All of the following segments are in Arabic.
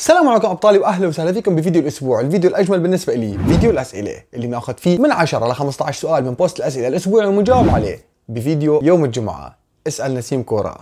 السلام عليكم أبطالي واهلا وسهلا فيكم بفيديو الأسبوع، الفيديو الأجمل بالنسبة لي فيديو الأسئلة اللي ناخذ فيه من 10 ل 15 سؤال من post الأسئلة الاسبوعي ومنجاوب عليه بفيديو يوم الجمعة. اسال نسيم كورة.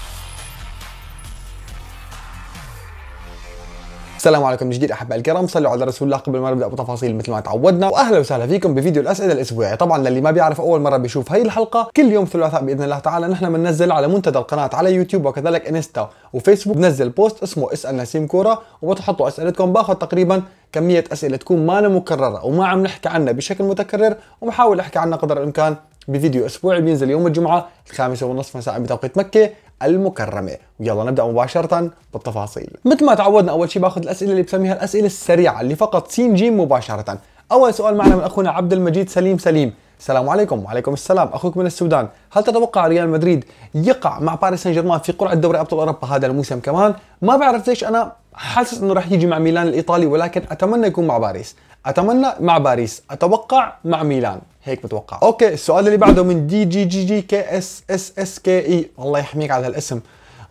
السلام عليكم من جديد أحبائي الكرام. صلوا على رسول الله قبل ما نبدأ بتفاصيل مثل ما تعودنا. وأهلا وسهلا فيكم بفيديو الأسئلة الاسبوعي طبعا للي ما بيعرف أول مرة بيشوف هي الحلقة كل يوم ثلاثاء بإذن الله تعالى نحن بننزل على منتدى القناة على يوتيوب وكذلك إنستا وفيسبوك. بنزل post اسمه اسأل نسيم كورة وبتحطوا أسئلتكم. باخذ تقريبا كمية أسئلة تكون ما مكررة وما عم نحكي عنها بشكل متكرر وبحاول أحكي عنها قدر الإمكان بفيديو أسبوعي بينزل يوم الجمعة الخامسه ونصف مساء بتوقيت مكة المكرمة. ويلا نبدأ مباشرة بالتفاصيل. مثل ما تعودنا أول شيء بأخذ الأسئلة اللي بسميها الأسئلة السريعة اللي فقط سين جيم مباشرة. أول سؤال معنا من أخونا عبد المجيد سليم سليم. السلام عليكم. وعليكم السلام. أخوك من السودان. هل تتوقع ريال مدريد يقع مع باريس سان جيرمان في قرعة دوري أبطال أوروبا هذا الموسم كمان؟ ما بعرف ليش أنا حاسس إنه راح يجي مع ميلان الإيطالي ولكن أتمنى يكون مع باريس. أتمنى مع باريس أتوقع مع ميلان. هيك بتوقع. okay السؤال اللي بعده من D J J J K S S S K E الله يحميك على هالاسم.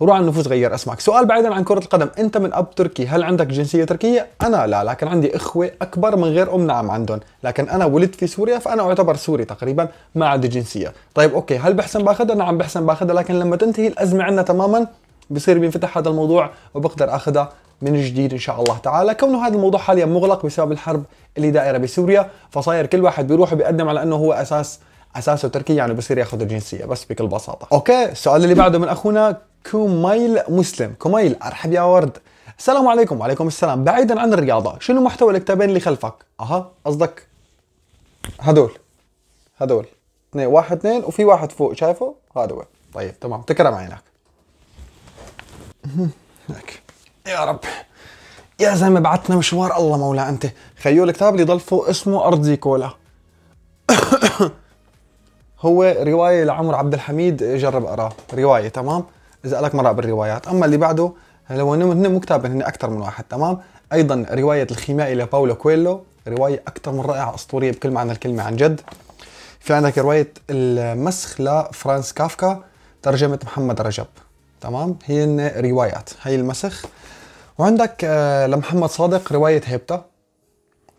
روح على النفوس غير اسمك سؤال بعيدا عن كرة القدم. أنت من أب تركي هل عندك جنسية تركية؟ أنا لا لكن عندي إخوة أكبر من غير أم نعم عندهم. لكن أنا ولدت في سوريا فأنا أعتبر سوري تقريبا ما عندي جنسية. طيب okay هل بحسن باخذها؟ نعم بحسن باخذها لكن لما تنتهي الأزمة عندنا تماما بصير بينفتح هذا الموضوع وبقدر آخذها. من جديد إن شاء الله تعالى. كونه هذا الموضوع حاليا مغلق بسبب الحرب اللي دائره بسوريا فصاير كل واحد بيروح بيقدم على إنه هو أساس أساسه تركي يعني بصير ياخذ الجنسية بس بكل بساطة. okay السؤال اللي بعده من أخونا كوميل مسلم. كوميل أرحب يا ورد. السلام عليكم وعليكم السلام. بعيدا عن الرياضة شنو محتوى الكتابين اللي خلفك؟ أها قصدك هدول. هدول. اثنين واحد اثنين وفي واحد فوق شايفه؟ هذا هو. طيب تمام تكرم عينك. هيك يا رب. يا زلمة بعتنا مشوار. الله مولا أنت. خيو الكتاب اللي ضل فوق اسمه أرض زيكولا. هو رواية لعمر عبد الحميد جرب اقراه رواية تمام؟ إذا لك مرق بالروايات. أما اللي بعده لو هن مو كتاب هن أكثر من واحد تمام؟ أيضا رواية الخيمائي لباولو كويلو. رواية أكثر من رائعة أسطورية بكل معنى الكلمة عن جد. في عندك رواية المسخ لفرانس كافكا ترجمة محمد رجب. تمام؟ هي روايات. هي المسخ. وعندك آه، لمحمد صادق رواية هيبتا.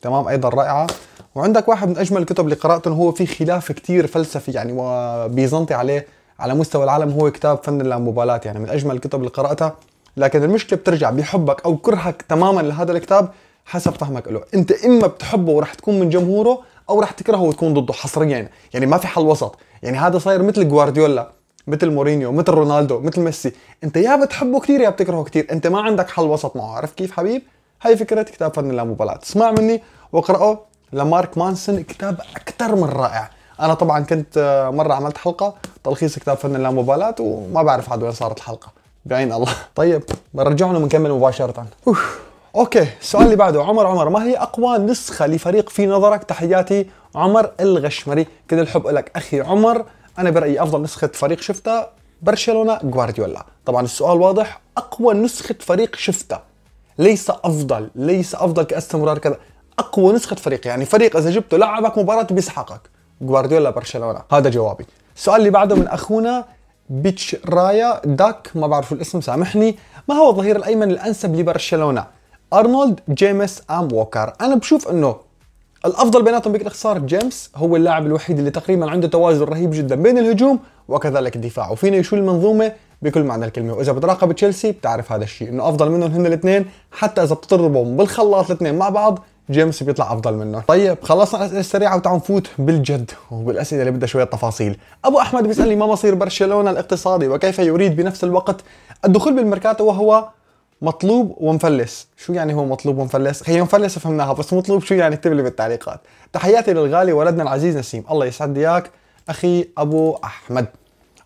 تمام؟ أيضا رائعة. وعندك واحد من أجمل الكتب اللي قرأته هو في خلاف كتير فلسفي يعني وبيزنطي عليه على مستوى العالم هو كتاب فن اللامبالاة يعني من أجمل الكتب اللي قرأتها. لكن المشكلة بترجع بحبك أو كرهك تماما لهذا الكتاب حسب فهمك. له أنت إما بتحبه ورح تكون من جمهوره أو رح تكرهه وتكون ضده حصريا. يعني ما في حل وسط. يعني هذا صاير مثل جوارديولا. مثل مورينيو مثل رونالدو مثل ميسي. انت يا بتحبه كثير يا بتكرهه كثير انت ما عندك حل وسط. معه عرفت كيف حبيب؟ هاي فكرة كتاب فن اللامبالاة. اسمع مني واقرأه لمارك مانسون كتاب أكثر من رائع. أنا طبعا كنت آه، مرة عملت حلقة تلخيص كتاب فن اللامبالاة وما بعرف عاد وين صارت الحلقة. بعين الله. طيب بنرجعنا ونكمل مباشرة. أوف. أوكي السؤال اللي بعده. عمر عمر ما هي أقوى نسخة لفريق في نظرك؟ تحياتي عمر الغشمري. كل الحب لك. أخي عمر أنا برأيي أفضل نسخة فريق شفتها برشلونة جوارديولا طبعا السؤال واضح أقوى نسخة فريق شفتها ليس أفضل ليس أفضل كاستمرار كذا. أقوى نسخة فريق يعني فريق إذا جبته لعبك مباراة بيسحقك. جوارديولا برشلونة. هذا جوابي. السؤال اللي بعده من أخونا بيتش رايا. داك ما بعرف الاسم سامحني. ما هو الظهير الأيمن الأنسب لبرشلونة؟ أرنولد جيمس أم ووكر؟ أنا بشوف إنه الأفضل بيناتهم بكل اختصار جيمس هو اللاعب الوحيد اللي تقريبا عنده توازن رهيب جدا بين الهجوم وكذلك الدفاع. وفينا يشيل المنظومة بكل معنى الكلمة. وإذا بتراقب تشيلسي بتعرف هذا الشيء إنه أفضل منهم هن الاثنين. حتى إذا بتضربهم بالخلاط الاثنين مع بعض جيمس بيطلع أفضل منه طيب خلصنا الأسئلة السريعة وتعالوا نفوت بالجد وبالأسئلة اللي بدها شوية تفاصيل. أبو أحمد بيسألني ما مصير برشلونة الاقتصادي؟ وكيف يريد بنفس الوقت الدخول بالميركاتو وهو مطلوب ومفلس. شو يعني هو مطلوب ومفلس؟ هي مفلس فهمناها بس مطلوب شو يعني اكتب لي بالتعليقات. تحياتي للغالي ولدنا العزيز نسيم. الله يسعد إياك أخي أبو أحمد.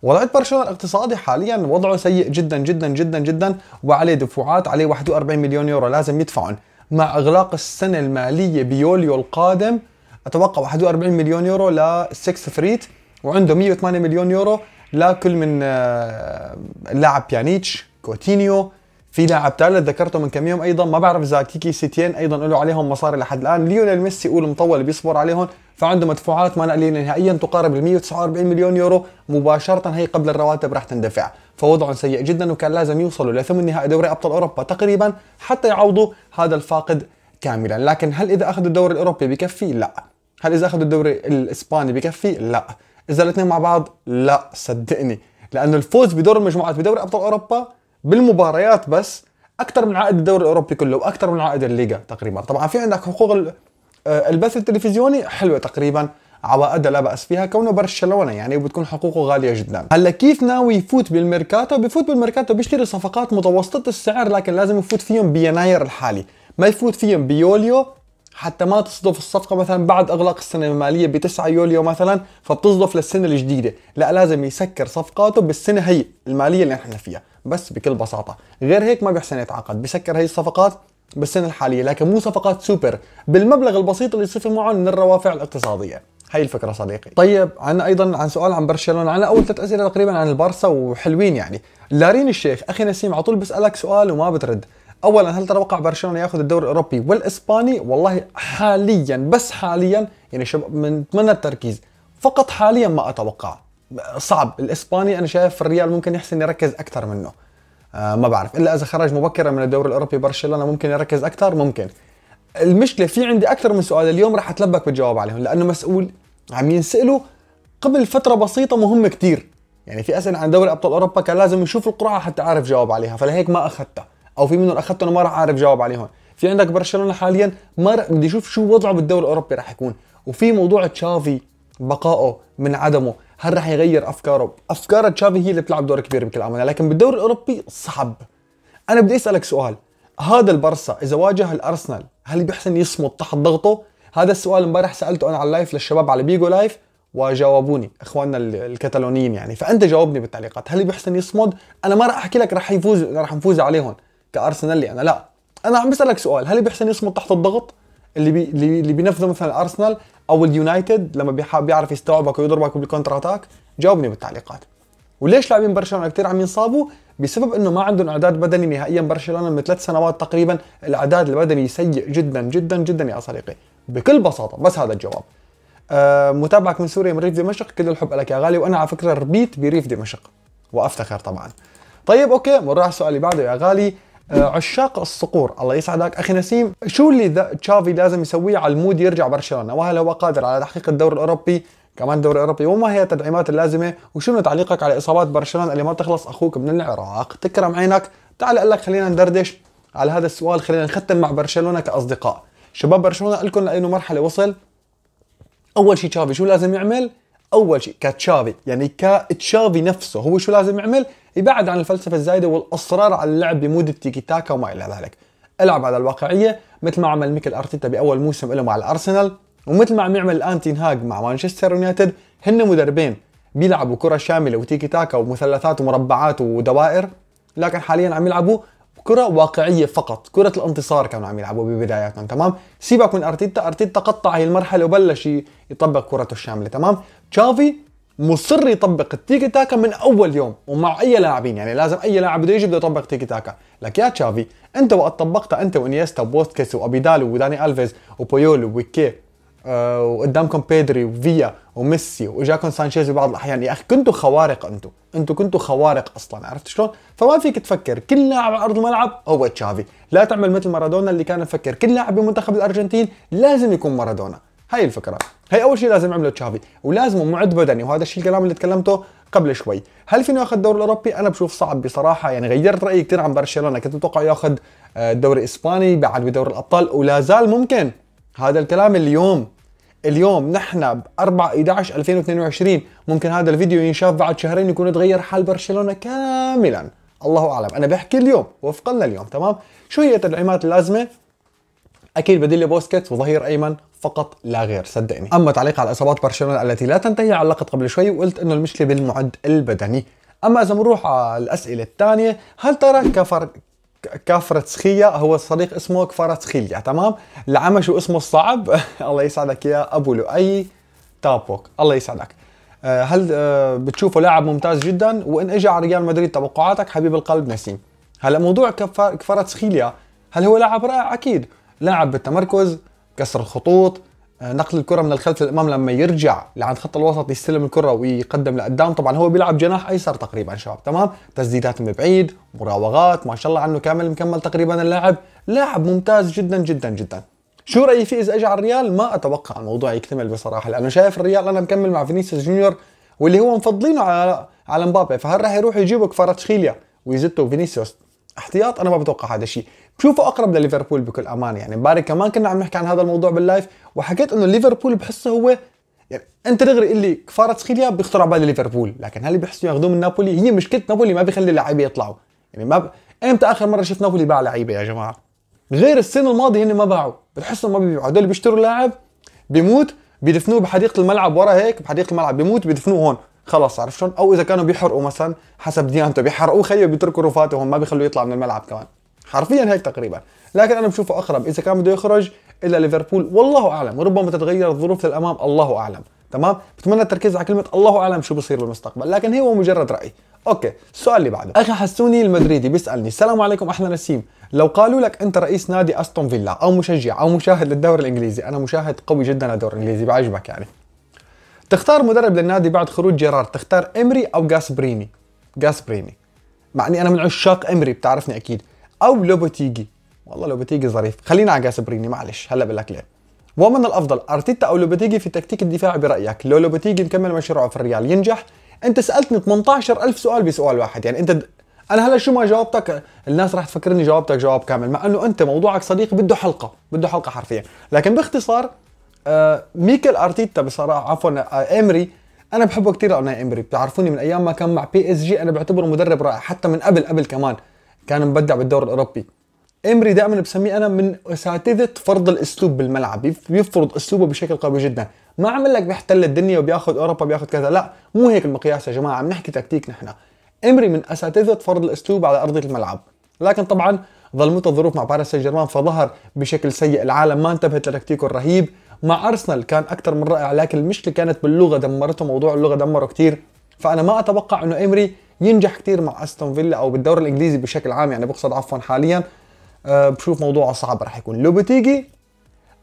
وضعية برشلونة الاقتصادي حاليا وضعه سيء جدا جدا جدا جدا وعليه دفوعات عليه 41 مليون يورو لازم يدفعهم مع إغلاق السنة المالية بيوليو القادم أتوقع 41 مليون يورو لسكس فريت وعنده 108 مليون يورو لكل من آه، اللاعب بيانيتش كوتينيو في لاعب ثالث ذكرته من كم يوم أيضا ما بعرف إذا كيكي سيتين أيضا له عليهم مصاري لحد الآن. ليونيل ميسي يقول مطول بيصبر عليهم فعنده مدفوعات ما قليله نهائيا تقارب ال 149 مليون يورو. مباشرة هي قبل الرواتب راح تندفع. فوضعهم سيء جدا وكان لازم يوصلوا لثمن نهائي دوري أبطال أوروبا تقريبا حتى يعوضوا هذا الفاقد كاملا. لكن هل إذا أخذوا الدوري الأوروبي بكفي؟ لا. هل إذا أخذوا الدوري الإسباني بكفي؟ لا. إذا الاثنين مع بعض؟ لا صدقني. لأنه الفوز بدور المجموعات بدوري أبطال أوروبا بالمباريات بس أكثر من عائد الدوري الأوروبي كله وأكثر من عائد الليغا تقريبا. طبعا في عندك حقوق آه، البث التلفزيوني حلوة تقريبا عوائدها لا بأس فيها كونه برشلونة يعني وبتكون حقوقه غالية جدا. هلأ كيف ناوي يفوت بالميركاتو؟ بفوت بالميركاتو بيشتري صفقات متوسطة السعر لكن لازم يفوت فيهم بيناير الحالي. ما يفوت فيهم بيوليو حتى ما تصدف الصفقة مثلا بعد إغلاق السنة المالية ب 9 يوليو مثلا فبتصدف للسنة الجديدة. لا لازم يسكر صفقاته بالسنة هي المالية اللي نحن فيها. بس بكل بساطة غير هيك ما بيحسن يتعاقد. بسكر هي الصفقات بالسنة الحالية لكن مو صفقات سوبر. بالمبلغ البسيط اللي يصير معه من الروافع الاقتصادية. هاي الفكرة صديقي. طيب عنا أيضا عن سؤال عن برشلونة. عنا أول ثلاث أسئلة تقريبا عن البارسا وحلوين يعني. لارين الشيخ أخي نسيم على طول بسألك سؤال وما بترد. اولا هل تتوقع برشلونه يأخذ الدوري الأوروبي والإسباني؟ والله حاليا بس حاليا يعني شباب من أتمنى التركيز. فقط حاليا ما أتوقع. صعب. الإسباني أنا شايف الريال ممكن يحسن يركز أكثر منه. آه ما بعرف. إلا إذا خرج مبكرا من الدوري الأوروبي برشلونه ممكن يركز أكثر؟ ممكن. المشكلة في عندي أكثر من سؤال. اليوم راح أتلبك بالجواب عليهم لأنه مسؤول عم ينسالوا قبل فترة بسيطة مهمه كثير يعني في أسئلة عن دوري أبطال أوروبا كان لازم يشوف القرعة حتى أعرف جاوب عليها فلهيك ما أخذتها. أو في منهم أخذتهم ما راح أعرف جاوب عليهم. في عندك برشلونة حاليا ما بدي أشوف شو وضعه بالدوري الأوروبي راح يكون. وفي موضوع تشافي بقائه من عدمه هل راح يغير أفكاره؟ أفكار تشافي هي اللي بتلعب دور كبير بكل امانه لكن بالدوري الأوروبي صعب. أنا بدي أسألك سؤال. هذا البرسا إذا واجه الأرسنال هل بيحسن يصمد تحت ضغطه؟ هذا السؤال امبارح سألته أنا على ال live للشباب على Bigo Live وجاوبوني إخواننا الكتالونيين يعني. فأنت جاوبني بالتعليقات. هل بيحسن يصمد؟ أنا ما راح أحكي لك راح يفوز راح نفوز عليهم. كأرسنالي أنا لا أنا عم بسألك سؤال هل بيحسن يصمد تحت الضغط اللي بي اللي بينفذه مثلا الارسنال أو اليونايتد لما بيعرف يستوعبك ويضربك بال counter attack؟ جاوبني بالتعليقات. وليش لاعبين برشلونة كثير عم ينصابوا؟ بسبب إنه ما عندهم إعداد بدني نهائيا برشلونة من ثلاث سنوات تقريبا. الإعداد البدني سيء جدا جدا جدا يا صديقي. بكل بساطة بس هذا الجواب. آه متابعك من سوريا من ريف دمشق. كل الحب لك يا غالي. وأنا على فكرة ربيت بريف دمشق. وأفتخر طبعا. طيب أوكي مرة على السؤال اللي بعده يا غالي. عشاق الصقور. الله يسعدك. أخي نسيم شو اللي تشافي لازم يسويه على المود يرجع برشلونة؟ وهل هو قادر على تحقيق الدوري الأوروبي؟ كمان الدوري الأوروبي وما هي التدعيمات اللازمة؟ وشنو تعليقك على إصابات برشلونة اللي ما تخلص أخوك من العراق؟ تكرم عينك. تعال أقول لك خلينا ندردش على هذا السؤال. خلينا نختم مع برشلونة كأصدقاء. شباب برشلونة لكم لأنه مرحلة وصل. أول شيء تشافي شو لازم يعمل؟ أول شيء كتشافي يعني كتشافي نفسه. هو شو لازم يعمل؟ يبعد عن الفلسفة الزايدة والأصرار على اللعب بمود التيكي تاكا وما إلى ذلك. ألعب على الواقعية مثل ما عمل ميكل أرتيتا بأول موسم له مع الأرسنال ومثل ما عم يعمل الان تينهاج مع مانشستر يونايتد هن مدربين بيلعبوا كرة شاملة وتيكي تاكا ومثلثات ومربعات ودوائر لكن حاليا عم يلعبوا كرة واقعية فقط. كرة الانتصار كانوا عم يلعبوا ببداياتهم تمام؟ سيبك من أرتيتا أرتيتا قطع هي المرحلة وبلش يطبق كرته الشاملة تمام؟ تشافي مصر يطبق التيكي تاكا من أول يوم ومع أي لاعبين يعني لازم أي لاعب بده يجي بده يطبق تيكي تاكا. لك يا تشافي أنت وقت طبقتها أنت وإنيستا وبوستكيس وابيدالو وداني ألفيز وبويول وويكي آه، وقدامكم بيدري وفيا وميسي واجاكم سانشيز ببعض الأحيان يا أخي كنتوا خوارق أنتوا. أنتوا كنتوا خوارق أصلا عرفت شلون؟ فما فيك تفكر كل لاعب على أرض الملعب هو تشافي. لا تعمل مثل مارادونا اللي كان يفكر كل لاعب بمنتخب الأرجنتين لازم يكون مارادونا. هاي الفكرة. هي أول شيء لازم يعمله تشافي. ولازم معد بدني وهذا الشيء الكلام اللي تكلمته قبل شوي. هل فينا ياخذ الدوري الأوروبي؟ أنا بشوف صعب بصراحة. يعني غيرت رأيي كثير عن برشلونة. كنت متوقع ياخذ الدوري الاسباني بعد بدوري الأبطال ولا زال ممكن. هذا الكلام اليوم. اليوم نحن ب 4 11 2022 ممكن هذا الفيديو ينشاف بعد شهرين يكون تغير حال برشلونة كاملا. الله أعلم. أنا بحكي اليوم وفقا لليوم تمام؟ شو هي التدعيمات اللازمه أكيد بديل بوسكيتس وظهير أيمن فقط لا غير صدقني. اما تعليق على إصابات برشلونة التي لا تنتهي علقت قبل شوي وقلت إنه المشكلة بالمعد البدني. أما إذا بنروح على الأسئلة الثانية هل ترى كفر كافرتسخية هو صديق اسمه كفارتسخيليا تمام؟ العمى شو اسمه الصعب؟ الله يسعدك يا أبو لؤي تابوك. الله يسعدك. آه، هل آه، بتشوفه لاعب ممتاز جدا؟ وإن اجى على ريال مدريد توقعاتك حبيب القلب نسيم. هلا موضوع كفارتسخيليا هل هو لاعب رائع؟ أكيد. لاعب بالتمركز كسر الخطوط آه، نقل الكرة من الخلف للإمام لما يرجع لعند خط الوسط يستلم الكرة ويقدم لقدام. طبعا هو بيلعب جناح أيسر تقريبا شباب تمام؟ تسديدات من بعيد مراوغات ما شاء الله عنه كامل مكمل تقريبا اللاعب. لاعب ممتاز جدا جدا جدا. شو رايي فيه اذا اجى على الريال؟ ما أتوقع الموضوع يكتمل بصراحة لأنه شايف الريال أنا مكمل مع فينيسيوس جونيور واللي هو مفضلينه على على مبابي. فهل راح يروح يجيبوا كفاراتسخيليا ويزتوا فينيسيوس؟ احتياط أنا ما بتوقع هذا الشيء. بشوفه أقرب لليفربول بكل امانه يعني امبارح كمان كنا عم نحكي عن هذا الموضوع بال live وحكيت إنه ليفربول بحسه هو يعني أنت دغري اللي كفاراتسخيليا بيخطر على بالي ليفربول لكن هل بيحسوا ياخذوه من نابولي؟ هي مشكلة نابولي ما بيخلي اللعيبة يطلعوا. يعني ما ب... إمتى آخر مرة شفت نابولي باع لعيبة يا جماعة؟ غير السنة الماضية هن ما باعوا. بتحسوا ما بيبيعوا. هدول بيشتروا لاعب بيموت بيدفنوه بحديقة الملعب ورا هيك بحديقة الملعب بيموت بيدفنوه هون. خلص عرفت شلون؟ أو إذا كانوا بيحرقوا مثلا حسب ديانته بيحرقوه خيو بيتركوا رفاته هون ما بيخلوه يطلع من الملعب كمان. حرفيا هيك تقريبا. لكن أنا بشوفه اقرب إذا كان بده يخرج إلى ليفربول والله أعلم. وربما تتغير الظروف للأمام الله أعلم. تمام؟ بتمنى التركيز على كلمة الله أعلم شو بصير بالمستقبل. لكن هو مجرد رأي. أوكي السؤال اللي بعده. أخي حسوني المدريدي بيسألني السلام عليكم أخينا نسيم. لو قالوا لك أنت رئيس نادي أستون فيلا أو مشجع أو مشاهد للدوري الإنجليزي أنا مشاهد قوي جدا للدوري الإنجليزي بعجبك يعني. تختار مدرب للنادي بعد خروج جيرارد. تختار إمري أو جاسبيريني جاسبيريني مع إني أنا من عشاق إمري بتعرفني أكيد. أو لوبوتيجي والله لوبوتيجي ظريف. خلينا على جاسبيريني معلش. هلا بقول لك ليه. ومن الأفضل أرتيتا أو لوبوتيجي في تكتيك الدفاع برأيك. لو لوبوتيجي مكمل مشروعه في الريال ينجح؟ أنت سألتني 18000 سؤال بسؤال واحد. يعني أنت. أنا هلا شو ما جاوبتك الناس راح تفكرني جاوبتك جواب كامل مع إنه أنت موضوعك صديقي بده حلقة بده حلقة حرفيا. لكن باختصار آه ميكل أرتيتا بصراحة عفوا آه امري أنا بحبه كثير أنا امري بتعرفوني من أيام ما كان مع PSG أنا بعتبره مدرب رائع حتى من قبل قبل كمان. كان مبدع بالدوري الأوروبي. إمري دائما بسميه أنا من أساتذة فرض الأسلوب بالملعب. بيفرض أسلوبه بشكل قوي جدا. ما عمل لك بيحتل الدنيا وبياخذ أوروبا بياخذ كذا. لا مو هيك المقياس يا جماعة. عم نحكي تكتيك نحن. إمري من أساتذة فرض الأسلوب على أرضية الملعب. لكن طبعا ظلمته الظروف مع باريس سان جيرمان فظهر بشكل سيء. العالم ما انتبهت لتكتيكه الرهيب. مع أرسنال كان أكثر من رائع لكن المشكلة كانت باللغة. دمرته موضوع اللغة دمره كثير فأنا ما أتوقع إنه إمري ينجح كثير مع أستون فيلا أو بالدوري الإنجليزي بشكل عام يعني بقصد عفوا حاليا. أه بشوف موضوعه صعب راح يكون. لوبتيجي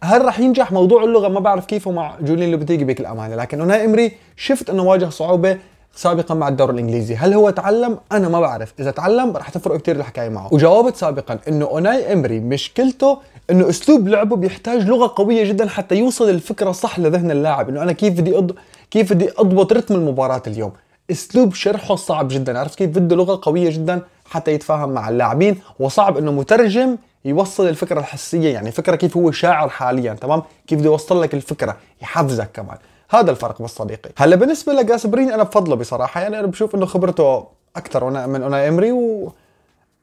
هل راح ينجح موضوع اللغة؟ ما بعرف كيفه مع جولين لوبتيجي بكل أمانة. لكن أنا أمري شفت إنه واجه صعوبة سابقا مع الدوري الإنجليزي. هل هو تعلم؟ أنا ما بعرف. إذا تعلم راح تفرق كثير الحكاية معه. وجاوبت سابقا إنه أوناي أمري مشكلته إنه أسلوب لعبه بيحتاج لغة قوية جدا حتى يوصل الفكرة صح لذهن اللاعب. إنه أنا كيف بدي أض... كيف بدي أضبط رتم المباراة اليوم؟ اسلوب شرحه صعب جدا. عرفت كيف؟ بده لغة قوية جدا حتى يتفاهم مع اللاعبين. وصعب إنه مترجم يوصل الفكرة الحسية يعني فكرة كيف هو شاعر حاليا تمام؟ كيف بده يوصل لك الفكرة يحفزك كمان. هذا الفرق بس صديقي. هلأ بالنسبة لجاسبيريني أنا بفضله بصراحة. يعني أنا بشوف إنه خبرته أكثر من أوناي إمري و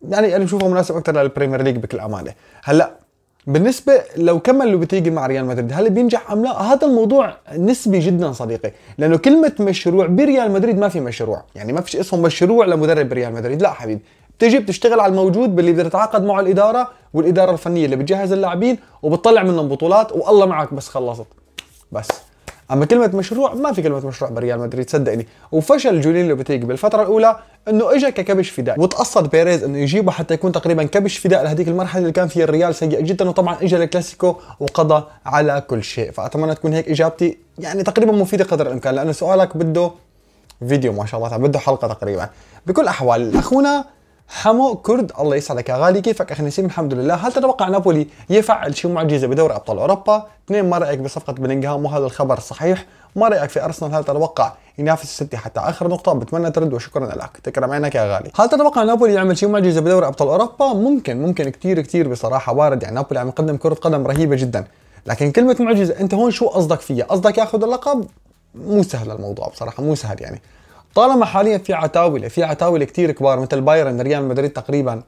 يعني أنا بشوفه مناسب أكثر لل Premier League بكل أمانة. هلأ بالنسبة لو كمل لوبيتيجي مع ريال مدريد هل بينجح أم لا؟ هذا الموضوع نسبي جدا صديقي، لأنه كلمة مشروع بريال مدريد ما في مشروع، يعني ما فيش اسمه مشروع لمدرب بريال مدريد، لا حبيبي، بتيجي بتشتغل على الموجود باللي بدها تتعاقد معه الإدارة والإدارة الفنية اللي بتجهز اللاعبين وبتطلع منهم بطولات والله معك بس خلصت. بس أما كلمة مشروع ما في كلمة مشروع بريال مدريد صدقني. وفشل جولين لوبيتيجي بالفترة الأولى إنه اجى ككبش فداء. وتقصد بيريز إنه يجيبه حتى يكون تقريبا كبش فداء لهذيك المرحلة اللي كان فيها الريال سيء جدا. وطبعا اجى الكلاسيكو وقضى على كل شيء. فأتمنى تكون هيك إجابتي يعني تقريبا مفيدة قدر الإمكان لأنه سؤالك بده فيديو ما شاء الله بده حلقة تقريبا. بكل الاحوال أخونا حمو كرد الله يسعدك. يا غالي كيفك أخي نسيم؟ الحمد لله. هل تتوقع نابولي يفعل شيء معجزة بدوري أبطال أوروبا؟ اثنين ما رأيك بصفقة بلينغهام؟ وهذا الخبر صحيح. ما رأيك في أرسنال؟ هل تتوقع ينافس السيتي حتى آخر نقطة؟ بتمنى ترد وشكرا لك. تكرم عينك يا غالي. هل تتوقع نابولي يعمل شيء معجزة بدوري أبطال أوروبا؟ ممكن ممكن. كثير كثير بصراحة وارد. يعني نابولي عم يقدم كرة قدم رهيبة جدا. لكن كلمة معجزة أنت هون شو قصدك فيها؟ قصدك ياخذ اللقب؟ مو سهل الموضوع بصراحة مو سهل يعني. طالما حاليا في عتاولة في عتاولة كثير كبار مثل بايرن ريال مدريد تقريبا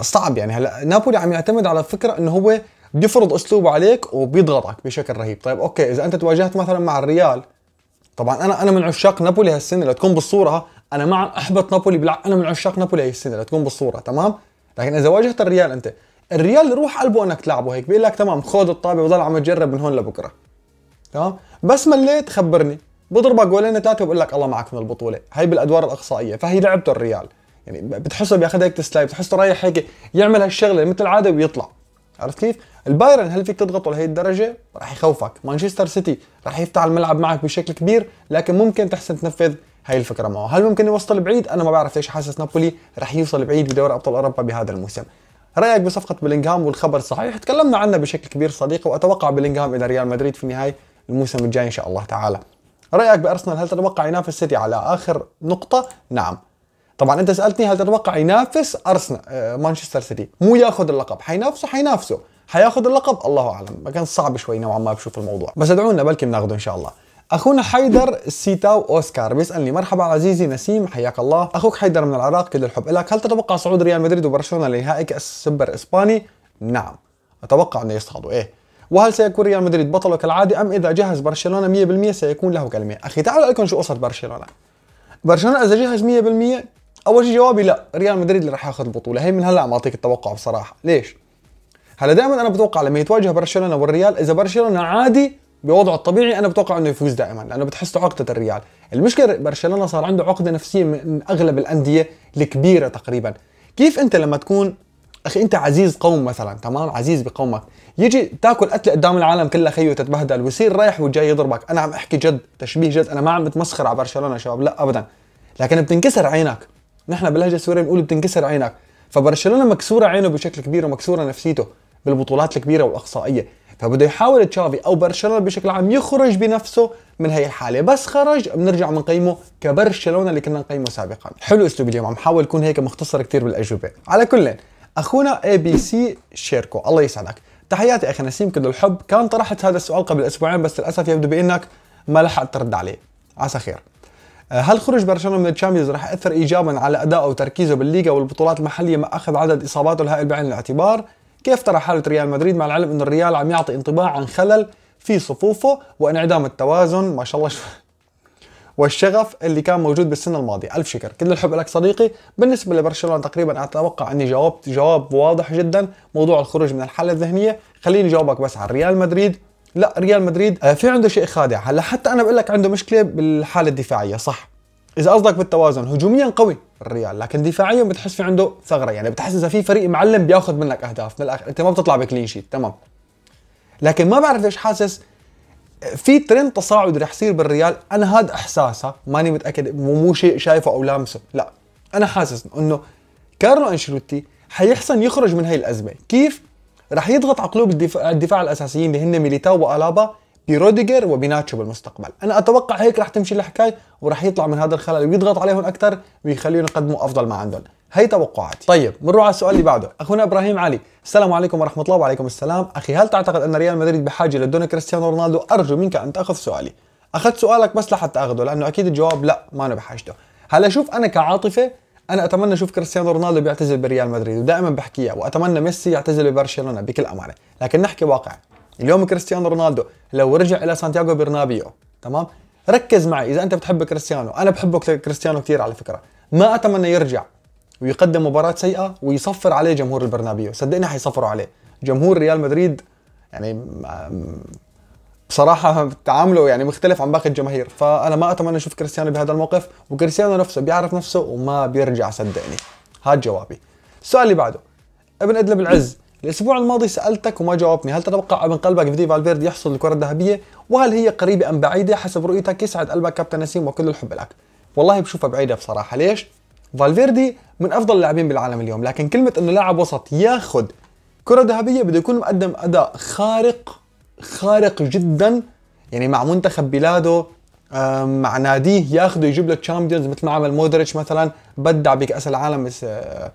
صعب يعني. هلا نابولي عم يعتمد على الفكرة إنه هو بيفرض أسلوبه عليك وبيضغطك بشكل رهيب. طيب أوكي إذا أنت تواجهت مثلا مع الريال طبعا أنا أنا من عشاق نابولي هالسنة لو تكون بالصورة أنا ما عم احبط نابولي بالع... أنا من عشاق نابولي هي السنة لو تكون بالصورة تمام؟ لكن إذا واجهت الريال أنت الريال روح قلبه إنك تلعبه هيك بيقول لك تمام خذ الطابة وضل عم تجرب من هون لبكرة تمام؟ بس مليت خبرني. بضربك جولين ثلاثة وبقول لك الله معك من البطولة هي بالأدوار الأقصائية فهي لعبته الريال يعني بتحسه بياخذ هيك تسلاية بتحسه رايح هيك يعمل هالشغلة مثل العاده ويطلع عرفت كيف؟ البايرن هل فيك تضغطه لهي الدرجة؟ راح يخوفك، مانشستر سيتي راح يفتح الملعب معك بشكل كبير لكن ممكن تحسن تنفذ هاي الفكرة معه، هل ممكن يوصل بعيد؟ أنا ما بعرف ليش حاسس نابولي راح يوصل بعيد بدوري أبطال أوروبا بهذا الموسم. رأيك بصفقة بلينغهام والخبر صحيح تكلمنا عنه بشكل كبير صديقي وأتوقع بلينغهام إلى ريال مدريد في نهاية الموسم الجاي إن شاء الله تعالى. رأيك بأرسنال هل تتوقع ينافس سيتي على آخر نقطة؟ نعم. طبعا أنت سألتني هل تتوقع ينافس أرسنال آه، مانشستر سيتي. مو ياخذ اللقب. حينافسه حينافسه. حياخذ اللقب؟ الله أعلم. كان صعب شوي نوعا ما بشوف الموضوع. بس ادعونا بلكي بناخذه إن شاء الله. أخونا حيدر السيتاو أوسكار بيسألني مرحبا عزيزي نسيم حياك الله. أخوك حيدر من العراق كل الحب لك. هل تتوقع صعود ريال مدريد وبرشلونة لنهائي كأس سوبر اسباني نعم. أتوقع أنه يصعدوا إيه. وهل سيكون ريال مدريد بطله كالعادة أم إذا جهز برشلونة 100% سيكون له كلمة؟ أخي تعالوا لكم شو قصة برشلونة. برشلونة إذا جهز 100% أول شيء جوابي لا ريال مدريد اللي راح ياخذ البطولة. هي من هلأ عم أعطيك التوقع بصراحة. ليش؟ هلا دائما أنا بتوقع لما يتواجه برشلونة والريال إذا برشلونة عادي بوضعه الطبيعي أنا بتوقع إنه يفوز دائما لأنه بتحس عقدة الريال. المشكلة برشلونة صار عنده عقدة نفسية من أغلب الأندية الكبيرة تقريبا. كيف أنت لما تكون أخي أنت عزيز قوم مثلا تمام؟ عزيز بقومك. يجي تاكل قتله قدام العالم كله خيو تتبهدل ويصير رايح وجاي يضربك. أنا عم أحكي جد تشبيه جد. أنا ما عم بتمسخر على برشلونة شباب لا ابدا. لكن بتنكسر عينك. نحن باللهجه السوريه بنقول بتنكسر عينك. فبرشلونة مكسورة عينه بشكل كبير ومكسورة نفسيته بالبطولات الكبيرة والأقصائية. فبده يحاول تشافي أو برشلونة بشكل عام يخرج بنفسه من هي الحالة. بس خرج بنرجع بنقيمه كبرشلونة اللي كنا نقيمه سابقا. حلو اسلوب اليوم عم حاول يكون هيك مختصر كثير بالأجوبة. على كل أخونا ABC شيركو. الله يسعدك. تحياتي أخي نسيم كل الحب. كان طرحت هذا السؤال قبل أسبوعين بس للأسف يبدو بأنك ما لحقت ترد عليه. عسى خير. آه، هل خروج برشلونة من ال Champions راح يأثر ايجابا على ادائه وتركيزه بالليغا والبطولات المحلية مع أخذ عدد إصاباته الهائل بعين الاعتبار؟ كيف ترى حالة ريال مدريد مع العلم انه الريال عم يعطي انطباع عن خلل في صفوفه وانعدام التوازن؟ ما شاء الله والشغف اللي كان موجود بالسنة الماضية. ألف شكر. كل الحب لك صديقي. بالنسبة لبرشلونة تقريبا أتوقع أني جاوبت جواب واضح جدا. موضوع الخروج من الحالة الذهنية. خليني جاوبك بس عن ريال مدريد. لا ريال مدريد آه، في عنده شيء خادع. هلا حتى أنا بقول لك عنده مشكلة بالحالة الدفاعية. صح. إذا قصدك بالتوازن هجوميا قوي الريال لكن دفاعيا بتحس في عنده ثغرة. يعني بتحس إذا في فريق معلم بياخذ منك أهداف. من الآخر انت ما بتطلع ب clean sheet. تمام. لكن ما بعرف ليش حاسس في ترند تصاعد رح يصير بالريال. أنا هذا إحساس هلا ماني متأكد مو شيء شايفه أو لامسه. لا أنا حاسس إنه كارلو أنشيلوتي حيحسن يخرج من هاي الأزمة. كيف؟ رح يضغط على قلوب الدفاع, الدفاع الأساسيين اللي هن ميليتاو وألابا وروديجر وبناتشو بالمستقبل. أنا أتوقع هيك رح تمشي الحكاية ورح يطلع من هذا الخلل ويضغط عليهم أكثر ويخليهم يقدموا أفضل ما عندهم. هي توقعاتي. طيب بنروح على السؤال اللي بعده. أخونا إبراهيم علي السلام عليكم ورحمة الله وعليكم السلام. أخي هل تعتقد أن ريال مدريد بحاجة لدون كريستيانو رونالدو؟ أرجو منك أن تأخذ سؤالي. أخذت سؤالك بس لحتى اخذه لأنه أكيد الجواب لا ما أنا بحاجته. هلا شوف أنا كعاطفة أنا أتمنى أشوف كريستيانو رونالدو بيعتزل بريال مدريد ودائما بحكيها وأتمنى ميسي يعتزل ببرشلونة بكل أمانة. لكن نحكي واقع اليوم كريستيانو رونالدو لو رجع إلى سانتياغو برنابيو تمام؟ ركز معي إذا أنت بتحب كريستيانو. أنا بحبه كريستيانو كثير على فكرة. ما أتمنى يرجع. ويقدم مباراة سيئة ويصفر عليه جمهور البرنابيو. صدقني حيصفروا عليه. جمهور ريال مدريد يعني بصراحة تعامله يعني مختلف عن باقي الجماهير. فأنا ما أتمنى أشوف كريستيانو بهذا الموقف وكريستيانو نفسه بيعرف نفسه وما بيرجع صدقني. هذا جوابي. السؤال اللي بعده. ابن أدلب العز الأسبوع الماضي سألتك وما جاوبتني هل تتوقع ابن قلبك فيدي فالفيردي يحصل الكرة الذهبية؟ وهل هي قريبة أم بعيدة؟ حسب رؤيتك. يسعد قلبك كابتن نسيم وكل الحب لك. والله بشوفها بعيدة بصراحة. ليش؟ فالفيردي من أفضل اللاعبين بالعالم اليوم. لكن كلمة إنه لاعب وسط ياخذ كرة ذهبية بده يكون مقدم أداء خارق خارق جدا. يعني مع منتخب بلاده مع ناديه ياخذه يجيب له Champions مثل ما عمل مودريتش مثلا بدع بكأس العالم آه،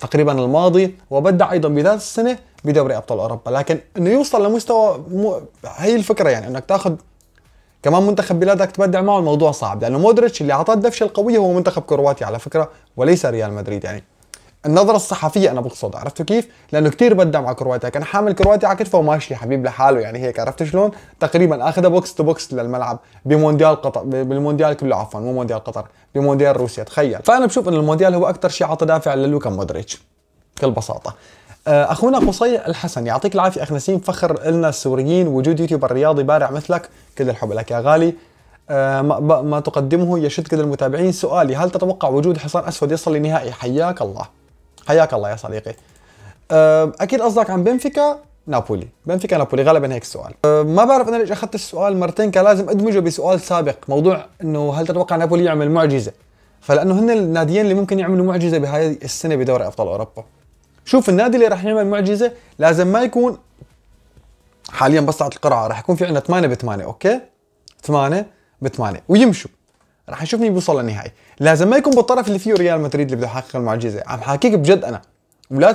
تقريبا الماضي. وبدع أيضا بذات السنة بدوري أبطال أوروبا. لكن إنه يوصل لمستوى مو هي الفكرة يعني إنك تاخذ كمان منتخب بلادك تبدع معه الموضوع صعب لأنه مودريتش اللي أعطاه الدفشة القوية هو منتخب كرواتيا على فكرة وليس ريال مدريد يعني النظرة الصحفية أنا بقصد عرفتوا كيف؟ لأنه كثير بدع مع كرواتيا، كان حامل كرواتيا على كتفه وماشي حبيب لحاله يعني هيك عرفت شلون؟ تقريبا أخذها box to box للملعب بمونديال قطر بالمونديال كله عفوا مو مونديال قطر بمونديال روسيا تخيل، فأنا بشوف إنه المونديال هو أكثر شيء عطى دافع للوكا مودريتش بكل بساطة. آه، أخونا قصي الحسن يعطيك العافية اخ نسيم فخر لنا السوريين وجود يوتيوبر رياضي بارع مثلك كل الحب لك يا غالي. آه، ما تقدمه يشد كل المتابعين. سؤالي هل تتوقع وجود حصان أسود يصل لنهائي؟ حياك الله. حياك الله يا صديقي. أه، أكيد قصدك عن بنفيكا نابولي. بنفيكا نابولي غالبا هيك السؤال. أه، ما بعرف أنا ليش أخذت السؤال مرتين كان لازم أدمجه بسؤال سابق. موضوع إنه هل تتوقع نابولي يعمل معجزة؟ فلأنه هن الناديين اللي ممكن يعملوا معجزة بهاي السنة بدوري أبطال أوروبا. شوف النادي اللي راح يعمل معجزة لازم ما يكون حاليا بس القرعة راح يكون في عندنا 8 ب 8 okay؟ 8 ب 8 ويمشوا. راح نشوف مين بيوصل للنهائي. لازم ما يكون بالطرف اللي فيه ريال مدريد اللي بده يحقق المعجزة. عم حاكيك بجد أنا. ولا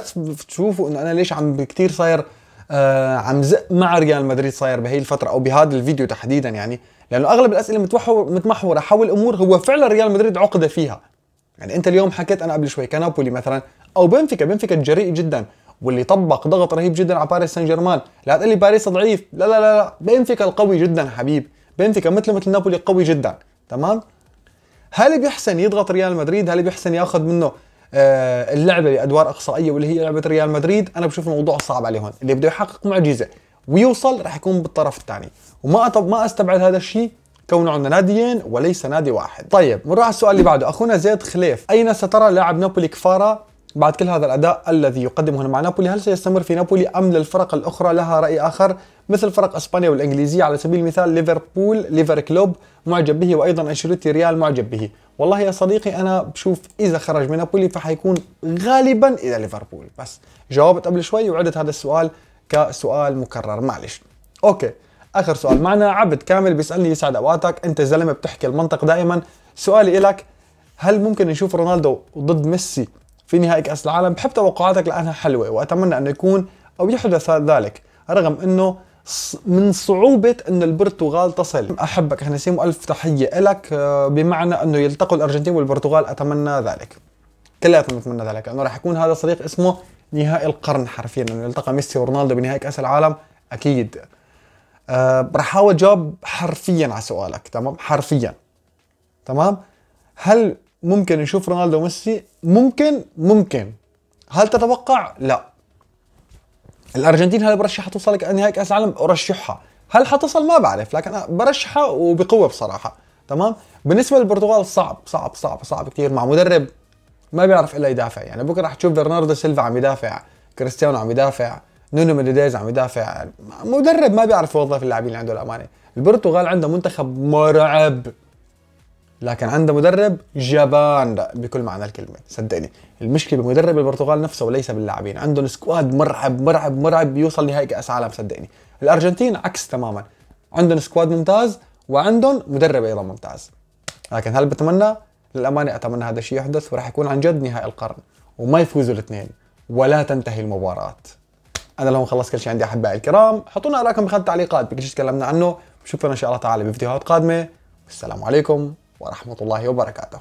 تشوفوا إنه أنا ليش عم كثير صاير آه عم زق مع ريال مدريد صاير بهي الفترة أو بهذا الفيديو تحديدا يعني. لأنه أغلب الأسئلة متمحور متمحورة حول أمور هو فعلا ريال مدريد عقدة فيها. يعني أنت اليوم حكيت أنا قبل شوي كنابولي مثلا أو بنفيكا. بنفيكا جريء جدا. واللي طبق ضغط رهيب جدا على باريس سان جيرمان لا تقول لي باريس ضعيف. لا لا لا لا. بنفيكا القوي جدا حبيب. بنفيكا مثل مثل نابولي قوي جدا. تمام؟ هل بيحسن يضغط ريال مدريد؟ هل بيحسن ياخذ منه آه اللعبة بادوار إقصائية واللي هي لعبة ريال مدريد؟ أنا بشوف الموضوع صعب عليه هون اللي بده يحقق معجزة ويوصل راح يكون بالطرف الثاني. وما أطب ما أستبعد هذا الشيء كونه عندنا ناديين وليس نادي واحد. طيب نروح على السؤال اللي بعده. أخونا زيد خليف أين سترى لاعب نابولي كفارا؟ بعد كل هذا الأداء الذي يقدمه مع نابولي هل سيستمر في نابولي أم للفرق الأخرى؟ لها رأي آخر. مثل فرق اسبانيا والإنجليزية على سبيل المثال ليفربول ليفر كلوب معجب به وأيضا أنشيلوتي ريال معجب به. والله يا صديقي أنا بشوف إذا خرج من نابولي فحيكون غالبا إلى ليفربول. بس جاوبت قبل شوي وعدت هذا السؤال كسؤال مكرر. معلش. okay. آخر سؤال. معنا عبد كامل بيسألني يسعد أوقاتك. أنت زلمة بتحكي المنطق دائما. سؤالي لك هل ممكن نشوف رونالدو ضد ميسي في نهائي كأس العالم بحب توقعاتك لأنها حلوة وأتمنى انه يكون أو يحدث ذلك. رغم إنه من صعوبة أن البرتغال تصل. أحبك هنسيم ألف تحية لك آه، بمعنى أنه يلتقوا الأرجنتين والبرتغال أتمنى ذلك. كلياتنا نتمنى ذلك لأنه راح يكون هذا صديق اسمه نهائي القرن حرفيا أنه يلتقى ميسي ورونالدو بنهائي كأس العالم أكيد. أه راح أحاول جاوب حرفيا على سؤالك تمام؟ حرفيا تمام؟ هل ممكن نشوف رونالدو وميسي؟ ممكن ممكن. هل تتوقع؟ لا. الأرجنتين هل برشحها توصل نهائي كأس العالم؟ أرشحها. هل حتصل؟ ما بعرف لكن برشحها وبقوة بصراحة. تمام؟ بالنسبة للبرتغال صعب صعب صعب صعب كثير مع مدرب ما بيعرف إلا يدافع. يعني بكرة رح تشوف برناردو سيلفا عم يدافع كريستيانو عم يدافع نونو مينديز عم يدافع. مدرب ما بيعرف يوظف اللاعبين اللي عنده الأمانة. البرتغال عنده منتخب مرعب. لكن عنده مدرب جبان بكل معنى الكلمة. صدقني المشكلة بمدرب البرتغال نفسه وليس باللاعبين. عندهم squad مرعب مرعب مرعب بيوصل نهائي كأس عالم صدقني الأرجنتين عكس تماما. عندهم squad ممتاز وعندهم مدرب أيضا ممتاز. لكن هل بتمنى؟ للأمانة أتمنى هذا الشيء يحدث وراح يكون عن جد نهائي القرن وما يفوزوا الاثنين ولا تنتهي المباراة. أنا لهم خلصت كل شيء عندي أحبائي الكرام. حطوا لنا ارائكم بخانه التعليقات بكل شيء تكلمنا عنه. بشوفكم إن شاء الله تعالى بفيديوهات قادمة. والسلام عليكم. ورحمة الله وبركاته.